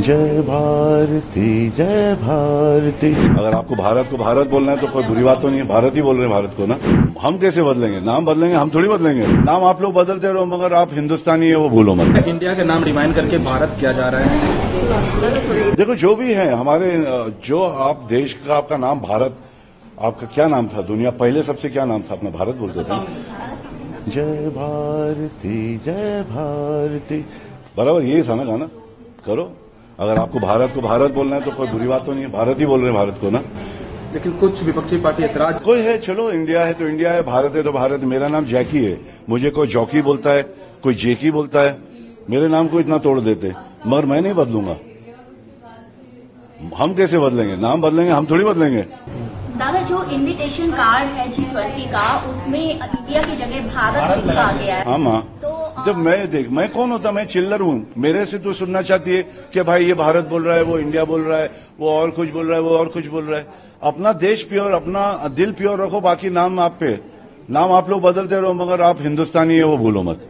जय भारती जय भारती। अगर आपको भारत को भारत बोलना है तो कोई बुरी बात तो नहीं है। भारत ही बोल रहे हैं भारत को ना। हम कैसे बदलेंगे? नाम बदलेंगे? हम थोड़ी बदलेंगे। नाम आप लोग बदलते रहो मगर आप हिंदुस्तानी है वो भूलो मत। इंडिया के नाम रिमाइंड करके भारत किया जा रहा है। देखो जो भी है हमारे जो आप देश का आपका नाम भारत आपका क्या नाम था? दुनिया पहले सबसे क्या नाम था? अपना भारत बोलते थे। जय भारती जय भारती। बराबर यही था ना गाना? करो। अगर आपको भारत को भारत बोलना है तो कोई बुरी बात तो नहीं है। भारत ही बोल रहे हैं भारत को ना। लेकिन कुछ विपक्षी पार्टी ऐतराज कोई है चलो इंडिया है तो इंडिया है भारत है तो भारत। मेरा नाम जैकी है। मुझे कोई जॉकी बोलता है कोई जेकी बोलता है। मेरे नाम को इतना तोड़ देते। मगर मैं नहीं बदलूँगा। हम कैसे बदलेंगे? नाम बदलेंगे हम थोड़ी बदलेंगे। दादा जो इनविटेशन कार्ड है जी ट्वेंटी का उसमें इंडिया की जगह भारत लिखा गया है। हाँ माँ तो जब मैं देख, मैं कौन होता? मैं चिल्लर हूँ। मेरे से तो सुनना चाहती है कि भाई ये भारत बोल रहा है, वो इंडिया बोल रहा है, वो और कुछ बोल रहा है, वो और कुछ बोल रहा है। अपना देश प्योर, अपना दिल प्योर रखो, बाकी नाम आप पे। नाम आप लोग बदलते रहो, मगर आप हिंदुस्तानी है, वो भूलो मत।